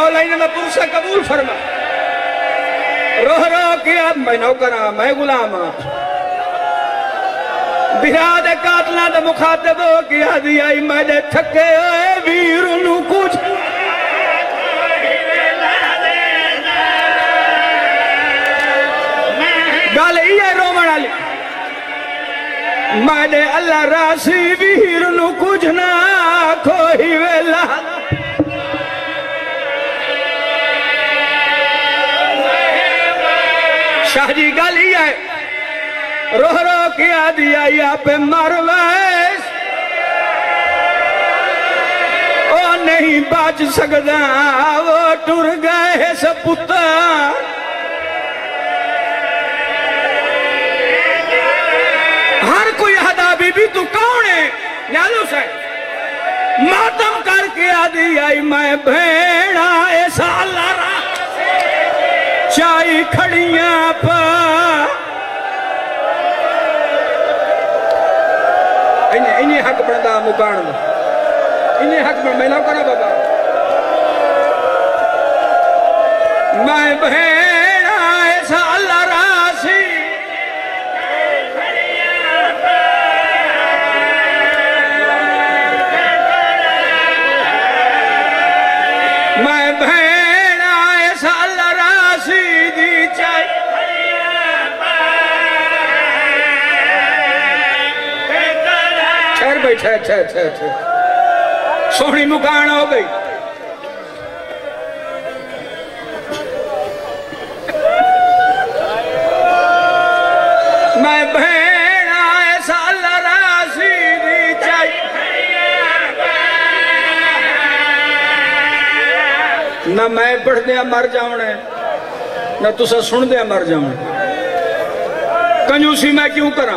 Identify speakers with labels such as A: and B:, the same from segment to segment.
A: मौला ही मैं पुरसा कबूल फरमा। रोह रो के अब मैं नौकर हाँ मैं गुलाम हाँ। बिहार कातला दे मुखातब के आदि आई मैंने थके वीर कुछ। गल ये रोमन वाली मैंने अल्लाह राशि वीर कुछ ना खोई वेला। रो रो के आदि आई आप मरवैस ओ, नहीं बच सकदा, वो टुर गए सपुत्र हर कोई हदा, बीबी, तू कौन है? न्यालो से। मातम करके आदि आई मैं भेड़ा, ऐसा लारा। चाई खड़ियाँ पा इन इन्हें हक पढ़ना मुकान में इन्हें हक में महिला करा बाबा मैं बहन बैठा ठहर ठहर ठहर सोहनी मुकान हो गई। मैं दी चाहिए ना मैं पढ़दे मर जावना ना तुसा सुनदे मर जावना कंजूसी मैं क्यों करा?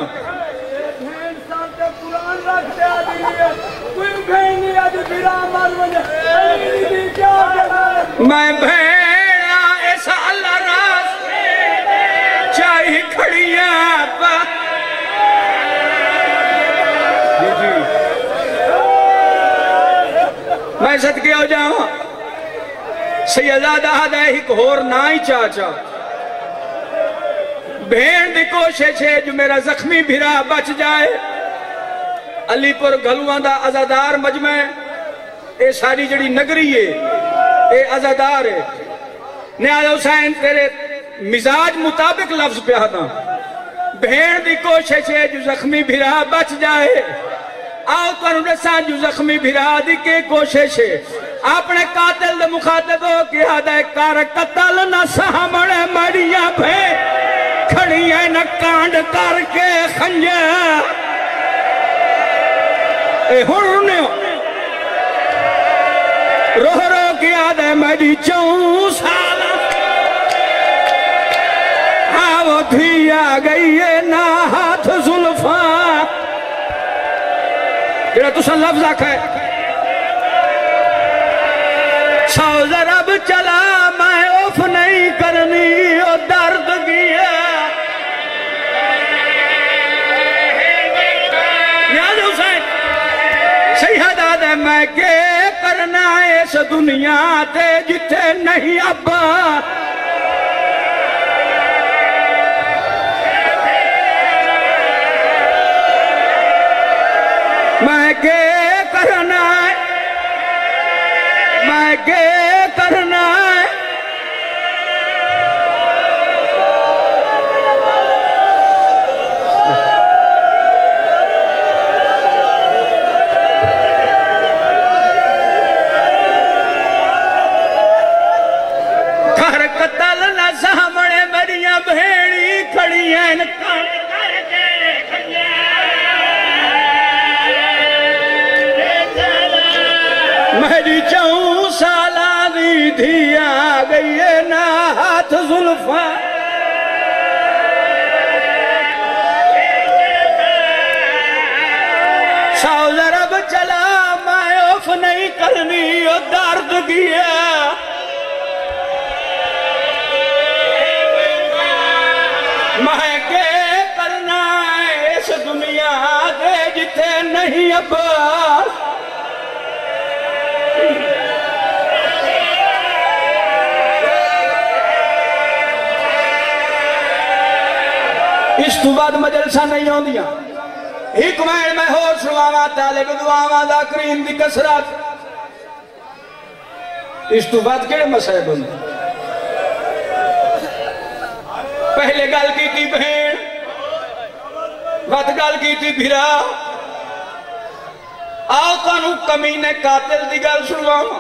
A: मैं चाहे मैं सदके हो जावा सैयदादा दा एक होर ना ही चाचा। भेड़ दी कोशिश है जो मेरा जख्मी भिरा बच जाए। अलीपुर गलुआ दा आजादार मजमे। ये सारी जड़ी नगरी है ये आजादार है। न्याय हुसैन, तेरे मिजाज मुताबिक लफ्ज पे आना भेड़ दी कोशिश है जो जख्मी भिरा बच जाए। आओ तुम दसा जो जख्मी भिरा दी के कोशिश है। अपने कातिल दे मुखातब हो के आदा कर कतल न सामने मड़िया भे। खड़िया न कांड करके खंजा। रोह रो के आदे मेरी साल। वो थी आ गई है ना हाथ जुल्फा। जेड़ा तुसा लफ्ज आखा है। सौ जरब चला, मैं उफ नहीं करनी ओ के करना इस दुनिया ते जिथे नहीं अब। मैं के करना मैं के दी धी आ गई है ना हाथ जुल्फा। साउल रब चला मैं उफ नहीं करनी, ओ दर्द गया मैं के करना इस दुनिया के जिथे नहीं अब्बास इस तो बाद मजलसा नहीं आउंदियाँ। एक मैन मैं होर सुनावा तालिब दुआवा दा करीम दी कसरत। इस तो बाद केड़े मसले बनते पहले गल की थी बहन वत गल की थी भिरा। आओ तुम कमीने कातिल की गल सुनवावा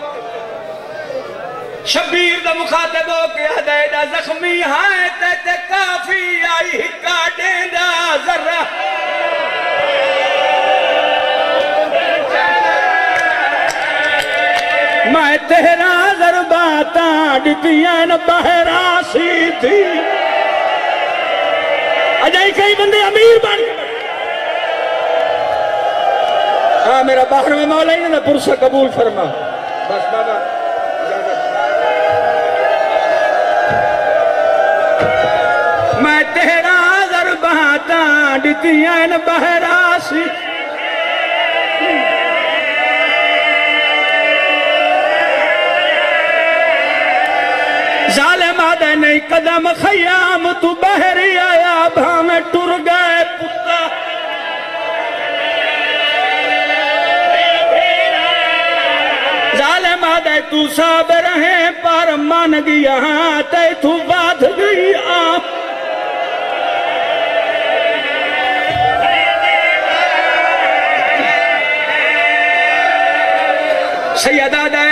A: शबीर का मुखातिब हो के हदैदा जख्मी है ते ते आई डेंदा जरा। मैं तेरा जरबाता डितियाँ न बहरा सी थी अजय कई बंदे अमीर बन। हाँ मेरा बाहर में मौला ही ना पुरसा कबूल फरमा। बस बाबा मैं तेरा जरबाता डितियाँ न बहरा सी। जालिम आदे नहीं कदम खयाम, तू बहर आया भावे टुर गए पुत्ता जालिम आदे तू सब रहे, पर मन गया ते सैयदा दे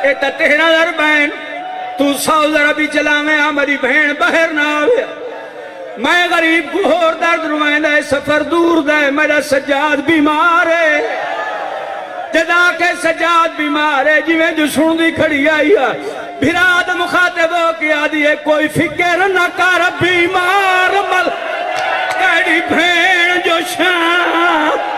A: ए त तेरा दर बहन तू सौ जरा भी चलावे आ मेरी बहन बहर ना आवे। मैं गरीब को होर दर्द रुवांदा है, सफ़र दूर दे मेरा सज्जाद बीमार है। जदा के सज्जाद बीमार है, जिवें जो सुनदी खड़ी आई है बिराद मुखातिब हो के आदि है, कोई फ़िक्र न कर, बीमार मल कड़ी भेण जो शान